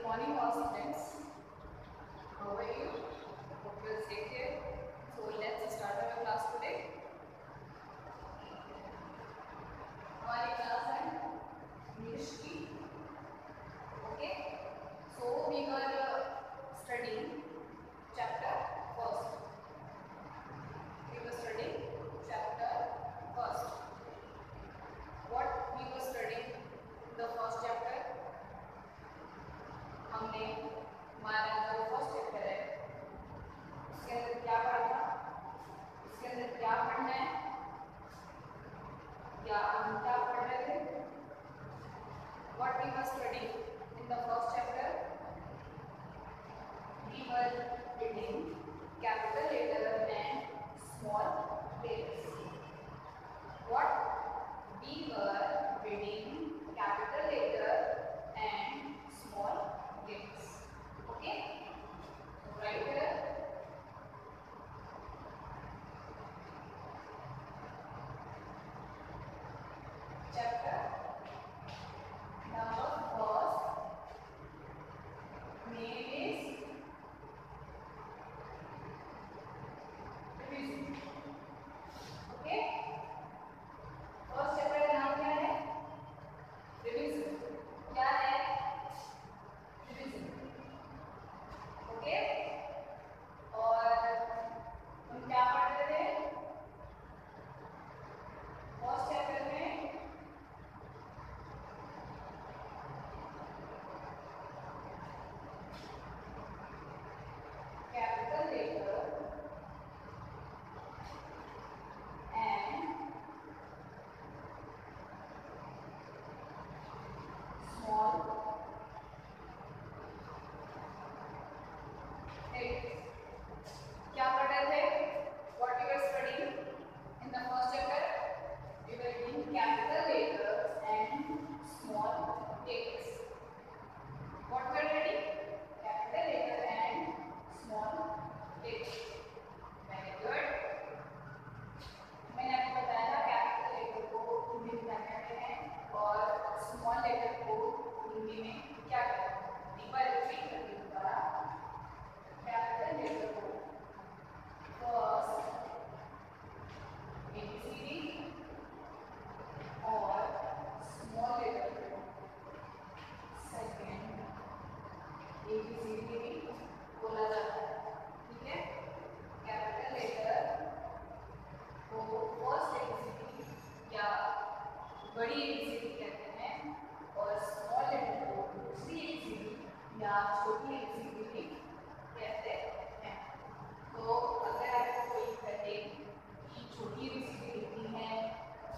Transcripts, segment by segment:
Good morning all students. How are you? Hope you are safe here.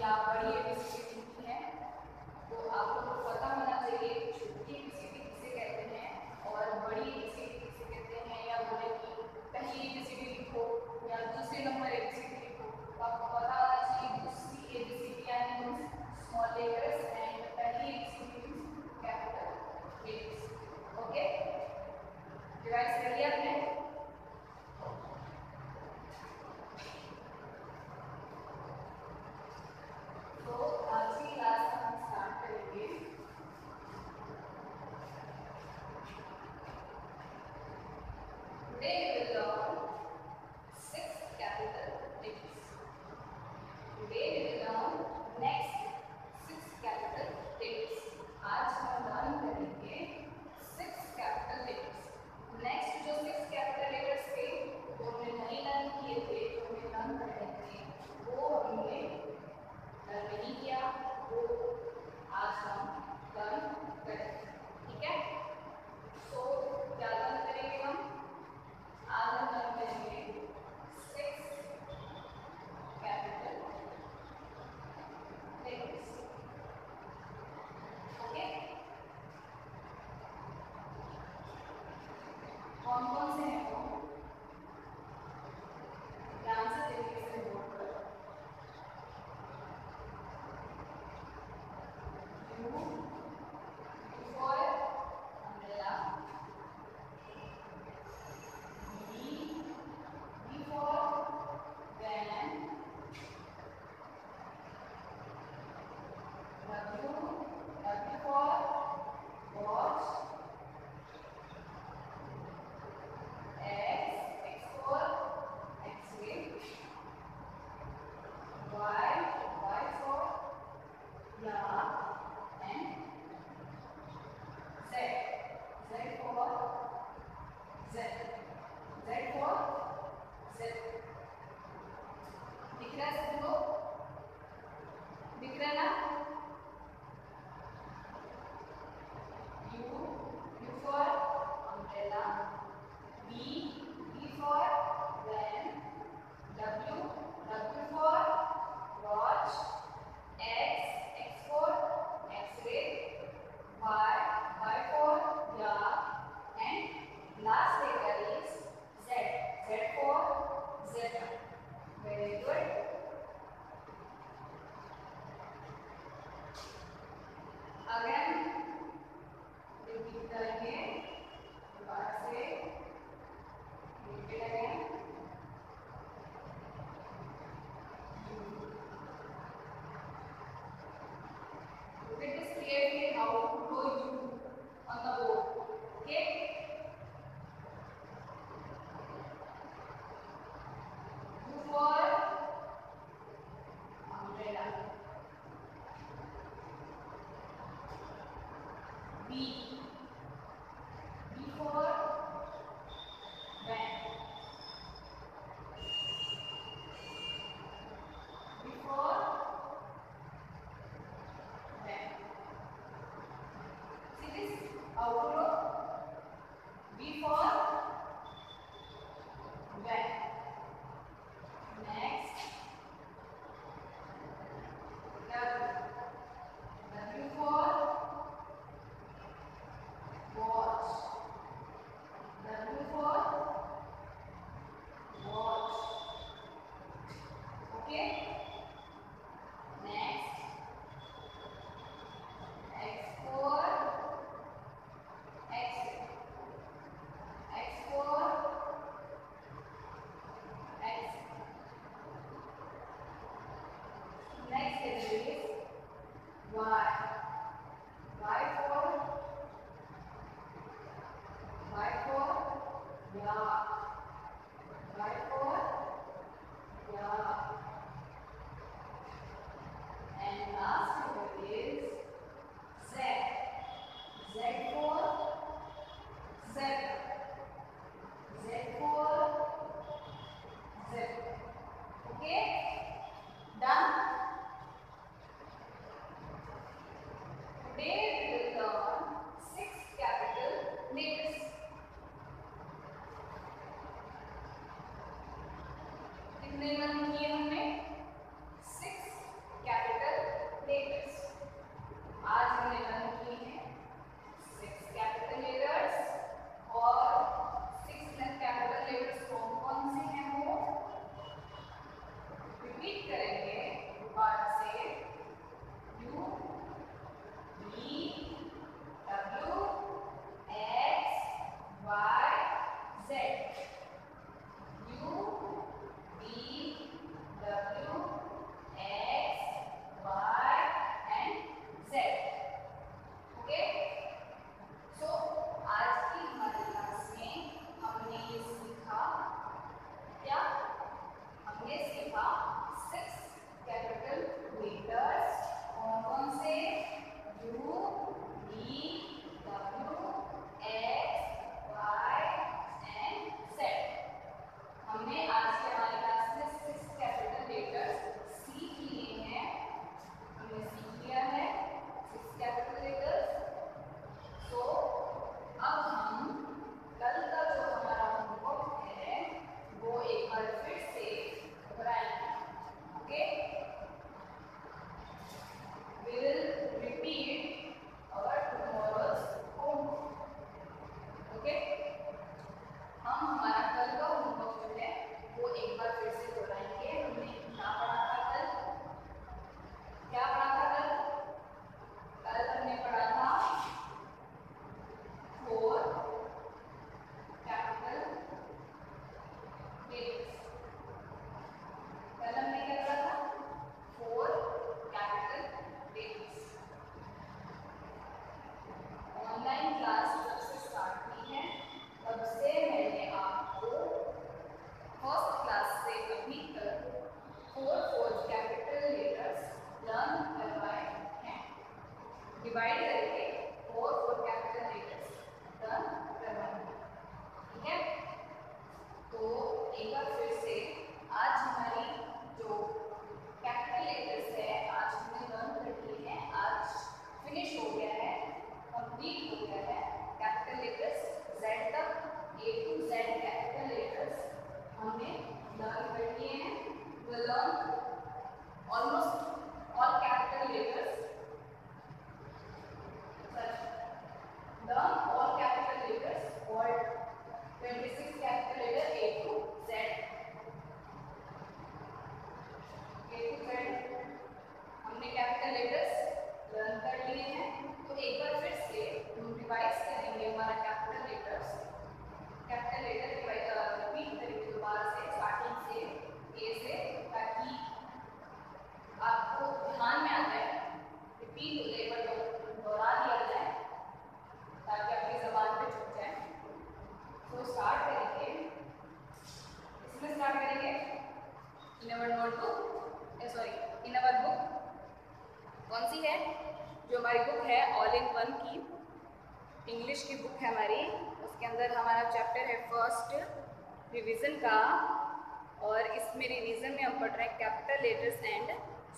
या बढ़िए Okay. B. लाल बैठे हैं almost हमारा चैप्टर है फ़र्स्ट रिवीजन का और इसमें रिवीजन में हम पढ़ रहे हैं capital letters and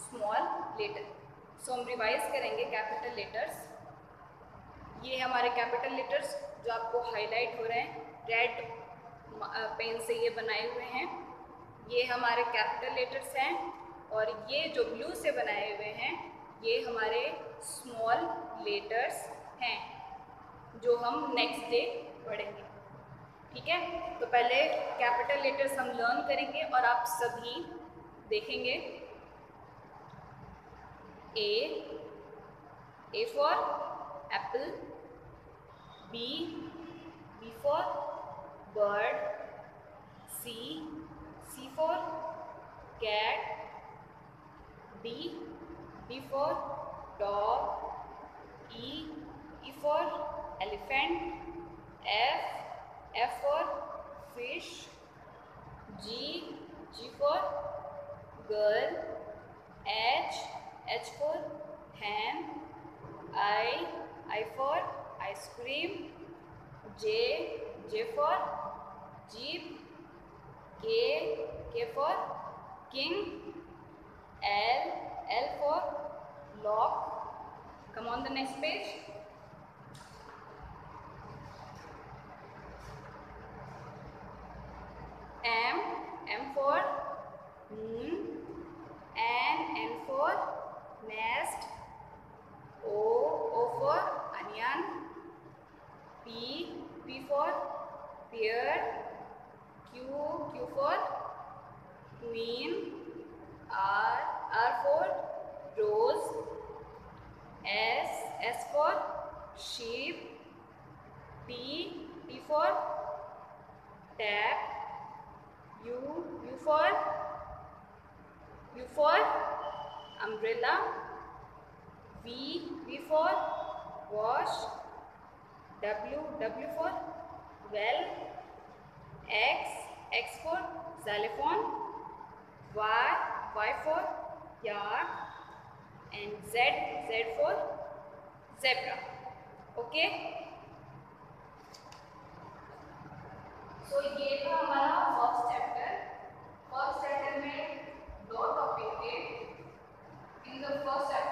small letter so हम रिवाइज करेंगे कैपिटल लेटर्स ये हमारे कैपिटल लेटर्स जो आपको हाईलाइट हो रहे हैं. रेड पेन से ये बनाए हुए हैं. ये हमारे कैपिटल लेटर्स हैं और ये जो ब्लू से बनाए हुए हैं, ये हमारे स्मॉल लेटर्स हैं, जो हम नेक्स्ट डे पढ़ेंगे। ठीक है? तो पहले कैपिटल लेटर्स हम लर्न करेंगे और आप सभी देखेंगे। A A for apple B B for bird C C for cat D D for dog E E for elephant F F for fish, G, G for girl, H, H for hen, I, I for ice cream, J, J for jeep, K, K for king, L, L for lock. Come on the next page. M, M for moon, N, N for nest, O, O for onion, P, P for pear, Q, Q for queen, R, R for rose, S, S for sheep, T, T for tap, U, U for U for umbrella. V, V for wash. W, W for well. X, X for xylophone. Y, Y for yard. And Z, Z for zebra. Okay? So, ये था हमारा first chapter first chapter में दो topic थे. In the first chapter